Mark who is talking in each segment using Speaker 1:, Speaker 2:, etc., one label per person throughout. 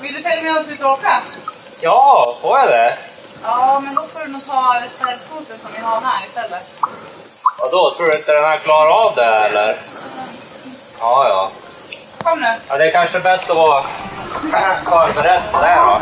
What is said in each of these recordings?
Speaker 1: Vill du följa med oss ut och åka?
Speaker 2: Ja, får jag det?
Speaker 1: Ja, men då får du nog ta reservskoten som vi har här istället.
Speaker 2: Vadå, tror du inte den här klarar av det eller? Ja, ja.
Speaker 1: Kom nu.
Speaker 2: ja det är kanske bäst att vara förberedd på det då.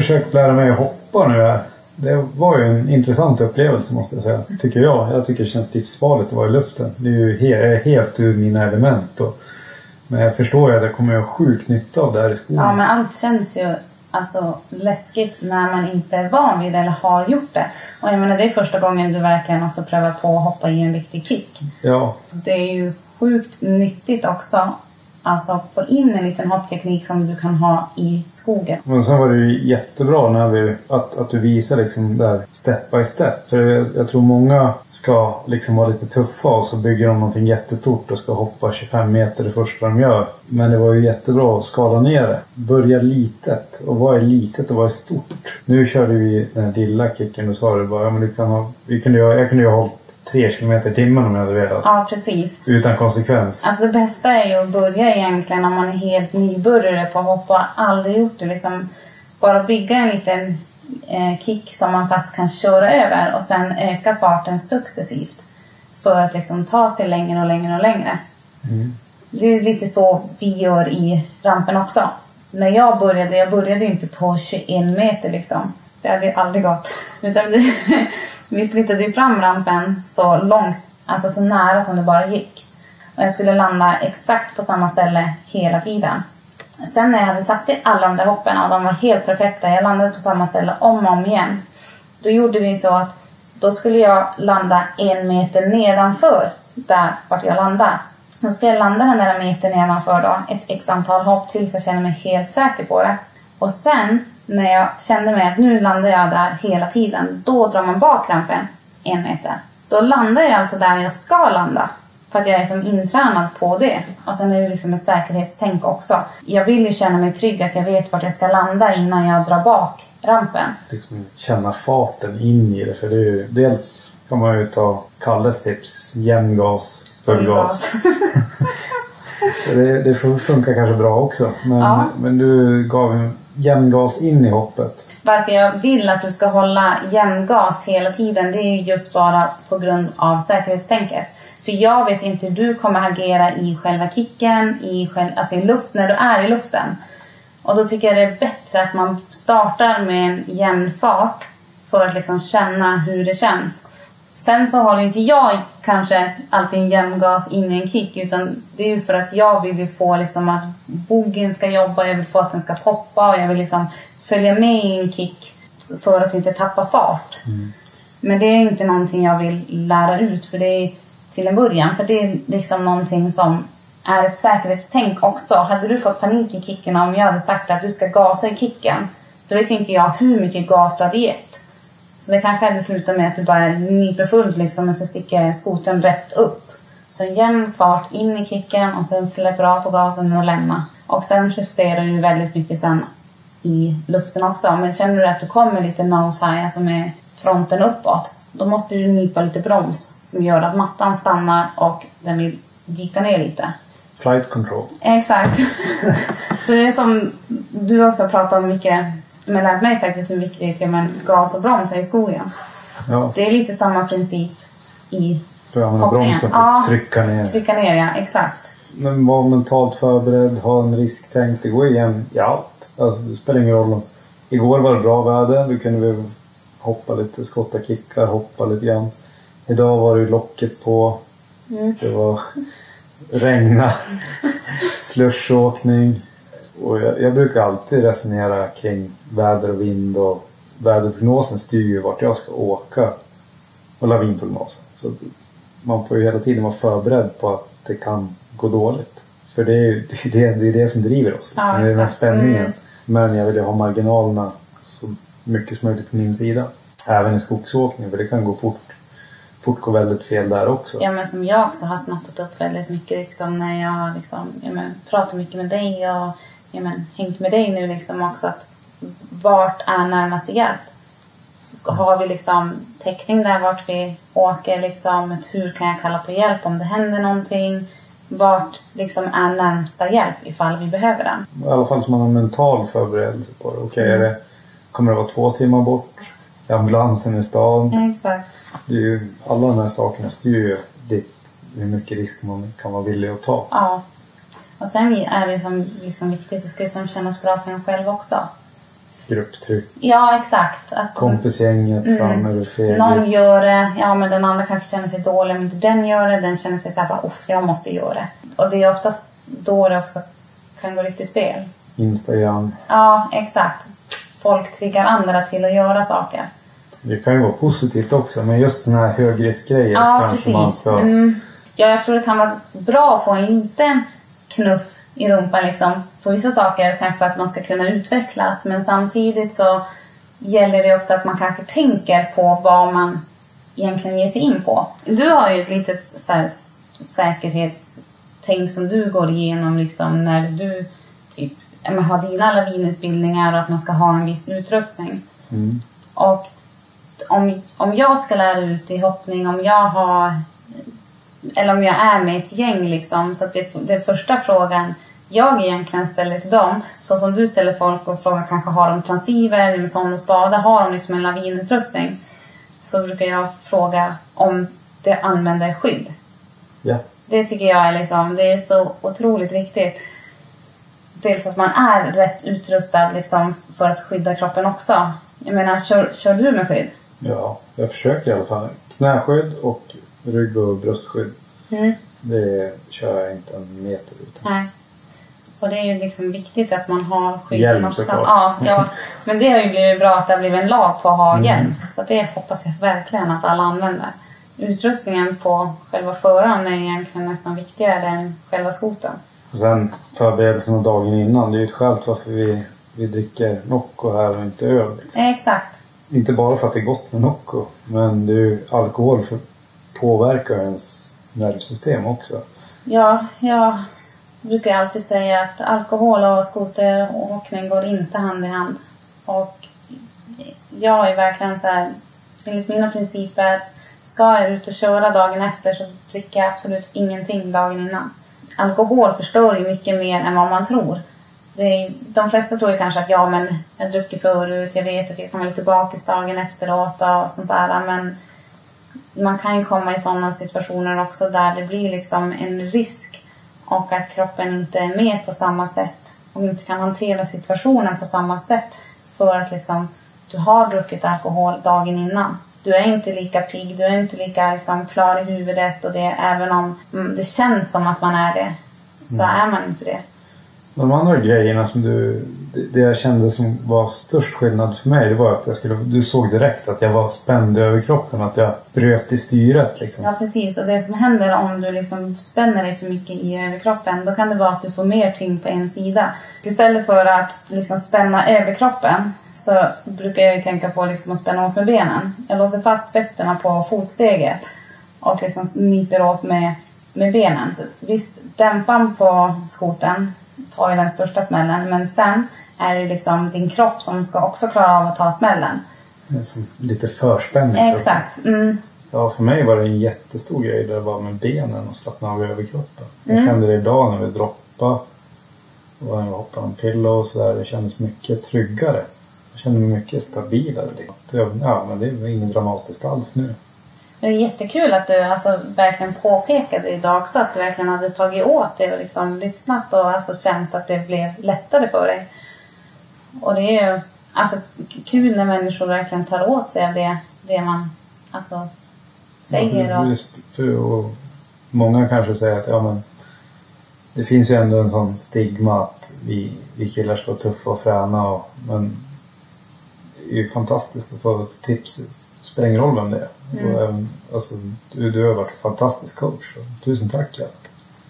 Speaker 3: Försökt lära mig att hoppa nu här. Det var ju en intressant upplevelse måste jag säga. Tycker jag. Jag tycker det känns livsfarligt att vara i luften. Det är ju he- jag är helt ur mina element. Och, men jag förstår ju att jag kommer att ha sjuk nytta av det här i skolan.
Speaker 4: Ja, men allt känns ju alltså, läskigt när man inte är van vid det eller har gjort det. Och jag menar, det är första gången du verkligen också prövar på att hoppa i en riktig kick.
Speaker 3: Ja,
Speaker 4: Det är ju sjukt nyttigt också. Alltså få in en liten hoppteknik som du kan ha i skogen.
Speaker 3: Men sen var det ju jättebra när vi, att, att du visade liksom där step by step. För jag, jag tror många ska liksom vara lite tuffa och så bygger de någonting jättestort och ska hoppa 25 meter det första de gör. Men det var ju jättebra att skala ner det. Börja litet. Och vad är litet och vad är stort? Nu körde vi den här lilla kicken. Då sa du bara, ja men du kan ha, vi kunde, jag kunde ju ha hållit 3 kilometer i timmen om jag hade velat.
Speaker 4: Ja, precis.
Speaker 3: Utan konsekvens.
Speaker 4: Alltså det bästa är ju att börja egentligen om man är helt nybörjare på att hoppa, aldrig gjort det liksom. Bara bygga en liten eh, kick som man fast kan köra över och sen öka farten successivt. För att liksom ta sig längre och längre och längre. Det är lite så vi gör i rampen också. När jag började, jag började ju inte på 21 meter liksom. Det hade ju aldrig gått. Utan det, vi flyttade ju fram rampen så långt, alltså så nära som det bara gick. Och jag skulle landa exakt på samma ställe hela tiden. Sen när jag hade satt i alla de där hoppen och de var helt perfekta, jag landade på samma ställe om och om igen. Då gjorde vi så att då skulle jag landa en meter nedanför där vart jag landade. Då ska jag landa den där metern nedanför då, ett x antal hopp tills jag känner mig helt säker på det. Och sen när jag kände mig att nu landar jag där hela tiden, då drar man bak rampen en meter. Då landar jag alltså där jag ska landa. För att jag är som intränad på det. Och sen är det liksom ett säkerhetstänk också. Jag vill ju känna mig trygg att jag vet vart jag ska landa innan jag drar bak rampen.
Speaker 3: liksom känna farten in i det. För det är ju, dels kan man ju ta Kalles tips. Jämn gas, full gas. Det, det fun- funkar kanske bra också. Men,
Speaker 4: Ja.
Speaker 3: men du gav Jämngas in i hoppet.
Speaker 4: Varför jag vill att du ska hålla jämngas hela tiden, det är ju just bara på grund av säkerhetstänket. För jag vet inte hur du kommer agera i själva kicken, i, själv, alltså i luft, när du är i luften. Och då tycker jag det är bättre att man startar med en jämn fart för att liksom känna hur det känns. Sen så håller inte jag kanske alltid en jämn gas in i en kick utan det är för att jag vill ju få liksom att boggen ska jobba, jag vill få att den ska poppa och jag vill liksom följa med i en kick för att inte tappa fart. Men det är inte någonting jag vill lära ut för det är till en början. För det är liksom någonting som är ett säkerhetstänk också. Hade du fått panik i kicken om jag hade sagt att du ska gasa i kicken, då vet inte jag hur mycket gas du hade gett. Så det kanske hade slutat med att du bara nyper fullt liksom och så sticker skoten rätt upp. Så jämn fart in i kicken och sen släpper av på gasen och lämna. Och sen justerar du väldigt mycket sen i luften också. Men känner du att du kommer lite nose high, alltså med fronten uppåt, då måste du nypa lite broms som gör att mattan stannar och den vill vika ner lite.
Speaker 3: Flight control.
Speaker 4: Exakt. så det är som du också pratar om mycket, men lärt mig faktiskt hur viktigt det är med gas och broms är i skogen.
Speaker 3: Ja,
Speaker 4: Det är lite samma princip i
Speaker 3: för att använda bromsen för
Speaker 4: Ja.
Speaker 3: att trycka ner.
Speaker 4: trycka ner, ja. Exakt.
Speaker 3: Men var mentalt förberedd, ha en risktänk. Det går igen i allt. Alltså, det spelar ingen roll. om- Igår var det bra väder. Då kunde vi hoppa lite, skotta kickar, hoppa lite grann. Idag var det locket på. Det var regna, slushåkning. Och jag, jag brukar alltid resonera kring väder och vind och väderprognosen styr ju vart jag ska åka. Och lavinprognosen. Så man får ju hela tiden vara förberedd på att det kan gå dåligt. För det är ju det, är det, är det som driver oss.
Speaker 4: Ja,
Speaker 3: det är den här spänningen.
Speaker 4: Mm.
Speaker 3: Men jag vill ju ha marginalerna så mycket som möjligt på min sida. Även i skogsåkning, för det kan gå fort. Fort gå väldigt fel där också.
Speaker 4: Ja, men som jag också har snappat upp väldigt mycket liksom, när jag liksom, ja, men, pratat mycket med dig och ja, men, hängt med dig nu liksom också. Att vart är närmaste hjälp? Har vi liksom täckning där vart vi åker? Liksom, hur kan jag kalla på hjälp om det händer någonting? Vart liksom är närmsta hjälp ifall vi behöver den?
Speaker 3: I alla fall så man har mental förberedelse på det. Okej, är det, kommer det vara två timmar bort? Är ambulansen i stan?
Speaker 4: Exakt.
Speaker 3: Det är ju, alla de här sakerna styr ju ditt, hur mycket risk man kan vara villig att ta.
Speaker 4: Ja. Och sen är det som liksom viktigt, det ska ju som kännas bra för en själv också.
Speaker 3: Grupptryck,
Speaker 4: Ja, exakt. Att
Speaker 3: kompisgänget, fan är du fegis?
Speaker 4: Mm. Någon gör det, ja men den andra kanske känner sig dålig men inte den gör det. Den känner sig såhär uff, jag måste göra det. Och det är oftast då det också kan gå riktigt fel.
Speaker 3: Instagram.
Speaker 4: Ja, exakt. Folk triggar andra till att göra saker.
Speaker 3: Det kan ju vara positivt också, men just såna här högriskgrejer
Speaker 4: Ja,
Speaker 3: kanske man
Speaker 4: precis.
Speaker 3: ska...
Speaker 4: Mm. Ja, jag tror det kan vara bra att få en liten knuff i rumpan liksom. På vissa saker kanske för att man ska kunna utvecklas men samtidigt så gäller det också att man kanske tänker på vad man egentligen ger sig in på. Du har ju ett litet så här, säkerhetstänk som du går igenom liksom när du typ, har dina lavinutbildningar och att man ska ha en viss utrustning.
Speaker 3: Mm.
Speaker 4: Och om, om jag ska lära ut i hoppning, om jag har eller om jag är med ett gäng liksom, så att det, det första frågan jag egentligen ställer till dem, så som du ställer folk och frågar kanske har de transceiver, med sån och spade, har de liksom en lavinutrustning? Så brukar jag fråga om det använder skydd.
Speaker 3: Ja.
Speaker 4: Det tycker jag är liksom, det är så otroligt viktigt. Dels att man är rätt utrustad liksom för att skydda kroppen också. Jag menar, kör, kör du med skydd?
Speaker 3: ja, jag försöker i alla fall. Knäskydd och rygg och bröstskydd.
Speaker 4: Mm.
Speaker 3: Det kör jag inte en meter utan.
Speaker 4: Nej. Och det är ju liksom viktigt att man har skydden
Speaker 3: Hjälm såklart.
Speaker 4: Ja, ja, men det har ju blivit bra att det har blivit en lag på att ha
Speaker 3: Mm.
Speaker 4: hjälm. Så det hoppas jag verkligen att alla använder. Utrustningen på själva föraren är egentligen nästan viktigare än själva skoten.
Speaker 3: Och sen förberedelserna dagen innan. Det är ju ett skäl till varför vi, vi dricker Nocco här och inte öl. Liksom.
Speaker 4: Eh, Exakt.
Speaker 3: Inte bara för att det är gott med Nocco. Men det är ju alkohol för, påverkar ens nervsystem också.
Speaker 4: Ja, jag brukar alltid säga att alkohol och skoteråkning går inte hand i hand. Och jag är verkligen så här, enligt mina principer, ska jag ut och köra dagen efter så dricker jag absolut ingenting dagen innan. Alkohol förstör ju mycket mer än vad man tror. Det är, de flesta tror ju kanske att ja, men jag har druckit förut, jag vet att jag kan vara lite bakis dagen efteråt och sånt där. Men man kan ju komma i sådana situationer också där det blir liksom en risk och att kroppen inte är med på samma sätt och inte kan hantera situationen på samma sätt för att liksom du har druckit alkohol dagen innan. Du är inte lika pigg, du är inte lika liksom, klar i huvudet och det, även om mm, det känns som att man är det, så är man inte det.
Speaker 3: De andra grejerna som du... det- jag kände som var störst skillnad för mig det var att jag skulle, du såg direkt att jag var spänd över kroppen. Att jag bröt i styret liksom.
Speaker 4: Ja, precis. Och det som händer om du liksom spänner dig för mycket i överkroppen, då kan det vara att du får mer tyngd på en sida. Istället för att liksom spänna överkroppen så brukar jag ju tänka på liksom att spänna åt med benen. Jag låser fast fötterna på fotsteget och liksom nyper åt med, med benen. Visst, dämpan på skoten tar ju den största smällen, men sen är det liksom din kropp som ska också klara av att ta smällen.
Speaker 3: Är lite förspänning. jag.
Speaker 4: Exakt. Mm.
Speaker 3: Ja, för mig var det en jättestor grej det var med benen och slappna av överkroppen. Jag
Speaker 4: Mm.
Speaker 3: kände det idag när vi droppade och när vi hoppade en pillow och sådär. Det kändes mycket tryggare. Jag kände mig mycket stabilare. Ja, men det var inget dramatiskt alls nu.
Speaker 4: Det är jättekul att du alltså verkligen påpekade idag också att du verkligen hade tagit åt dig och liksom lyssnat och alltså känt att det blev lättare för dig. Och det är ju alltså, kul när människor verkligen tar åt sig av det, det man alltså, säger.
Speaker 3: Ja,
Speaker 4: Och,
Speaker 3: och många kanske säger att ja, men det finns ju ändå en sån stigma att vi, vi killar ska vara tuffa och fräna. Och, men det är ju fantastiskt att få tips. Det spelar ingen roll vem det är.
Speaker 4: Mm.
Speaker 3: Och, även- alltså, du, du har varit en fantastisk coach. Tusen tack. Ja.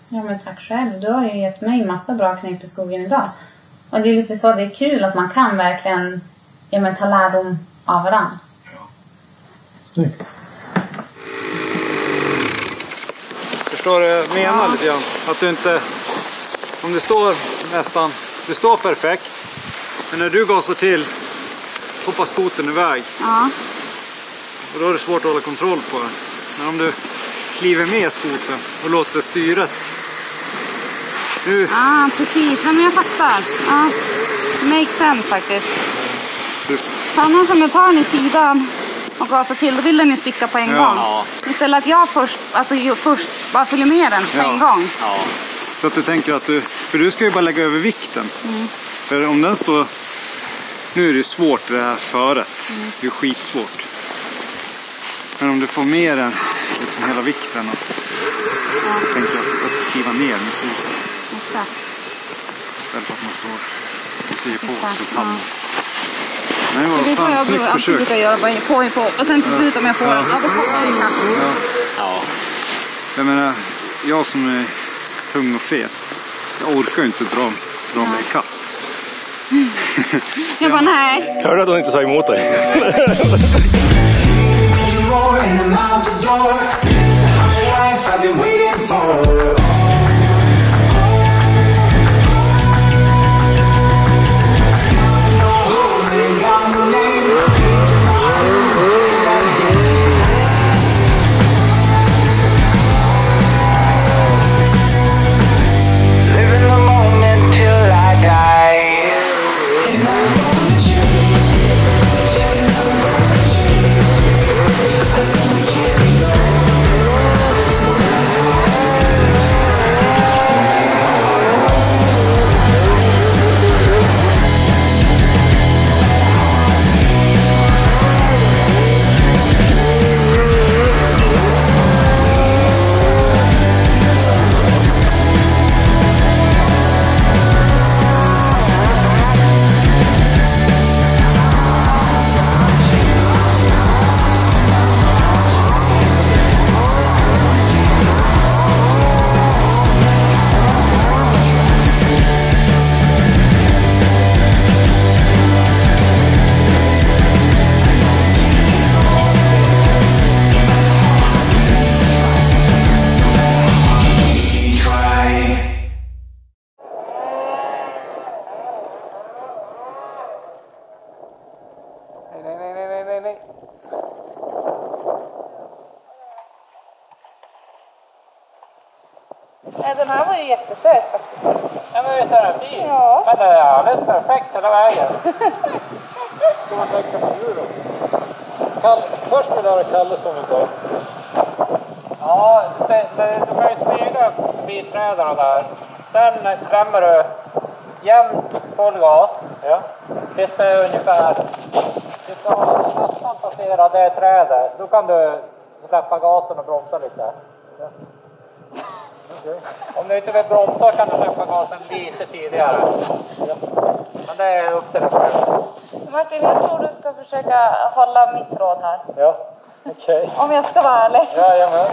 Speaker 4: ja, men tack själv. Du har ju gett mig massa bra knep i skogen idag. Och det är lite så, det är kul att man kan verkligen ja, men, ta lärdom av varandra.
Speaker 3: Snyggt.
Speaker 5: Förstår du vad jag menar lite grann? Att du inte... Om du står nästan... Du står perfekt. Men när du gasar till hoppar skotern iväg.
Speaker 4: Ja.
Speaker 5: Och då är det svårt att hålla kontroll på den. Men om du kliver med skotern och låter styret... Nu,
Speaker 4: ah, precis. Nej, men jag fattar. Ja. Makes sense faktiskt.
Speaker 5: du,
Speaker 4: För annars om jag tar den i sidan och gasar till, då vill den ju sticka på en
Speaker 5: Ja.
Speaker 4: gång.
Speaker 2: Ja.
Speaker 4: Istället att jag först, alltså först bara följer med den på
Speaker 5: Ja.
Speaker 4: en gång.
Speaker 2: Ja.
Speaker 5: så att du tänker att du... För du ska ju bara lägga över vikten. För om den står... Nu är det svårt det här föret. Det är skitsvårt. Men om du får med den, liksom hela vikten och tänker att jag ska kliva ner med skotern.
Speaker 4: Exakt.
Speaker 5: Istället för att man står och syr på
Speaker 4: Exakt,
Speaker 5: så
Speaker 4: ja.
Speaker 5: faller. Nej, det var
Speaker 4: Det
Speaker 5: fan
Speaker 4: jag
Speaker 5: snyggt försök.
Speaker 4: brukar göra, bara på och på. Och sen till slut om jag får den, ja då kommer jag ikapp.
Speaker 2: Ja.
Speaker 5: Jag menar, jag som är tung och fet, jag orkar ju inte dra, dra mig ikapp.
Speaker 4: Jag bara nej.
Speaker 6: Hörde att hon inte sa emot dig?
Speaker 7: more and I'm out the door.
Speaker 4: Här var ju jättesöt faktiskt.
Speaker 2: Ja, men visst är den fin?
Speaker 4: Ja.
Speaker 2: Men den är alldeles perfekt hela vägen.
Speaker 5: Ska man tänka på nu då? Kalle, först vill jag höra Kalle som vi på.
Speaker 2: Ja, du, ser- du, kan ju smyga förbi träden där. Sen klämmer du jämnt full gas.
Speaker 5: Ja.
Speaker 2: Tills det är ungefär... Tills du har nästan
Speaker 8: passerar det trädet, då kan du släppa gasen och bromsa lite. Om du inte vill bromsa kan du släppa gasen lite tidigare. Men det är upp till dig själv.
Speaker 1: Martin, jag tror du ska försöka hålla mitt råd här.
Speaker 8: Ja, okej.
Speaker 1: Om jag ska vara ärlig.
Speaker 8: Jajamän.